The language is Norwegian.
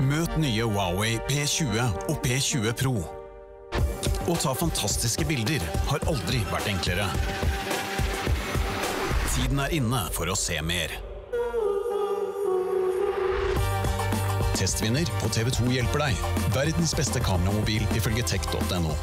Møt nye Huawei P20 og P20 Pro. Å ta fantastiske bilder har aldri vært enklere. Tiden er inne for å se mer. Testvinner på TV2 hjelper deg. Verdens beste kameramobil ifølge tech.no.